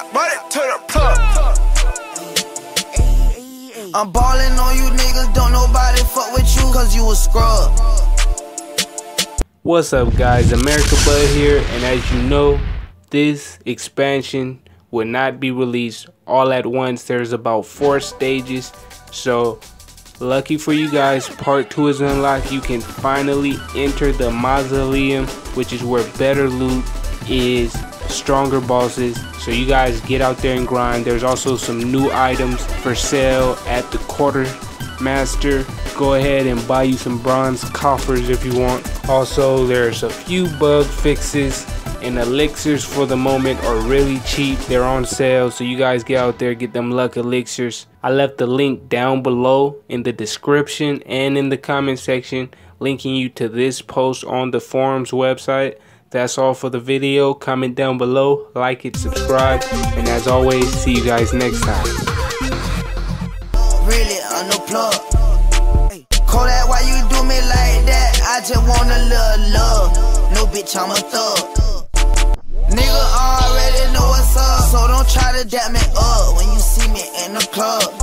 got money to the plug. I'm on you niggas, don't nobody fuck with you, cause you a scrub. What's up guys, America Bud here, and as you know, this expansion will not be released all at once. There's about four stages, so lucky for you guys, part two is unlocked. You can finally enter the mausoleum, which is where better loot is, stronger bosses. So you guys get out there and grind. There's also some new items for sale at the quarter master. Go ahead and buy you some bronze coffers if you want. Also, there's a few bug fixes and elixirs for the moment are really cheap. They're on sale, so you guys get out there, get them luck elixirs. I left the link down below in the description and in the comment section, linking you to this post on the forums website. That's all for the video. Comment down below, like it, subscribe, and as always, see you guys next time. Really. Call that why you do me like that. I just want a little love. No bitch, I'm a thug. Nigga already know what's up, so don't try to me up when you see me in the club.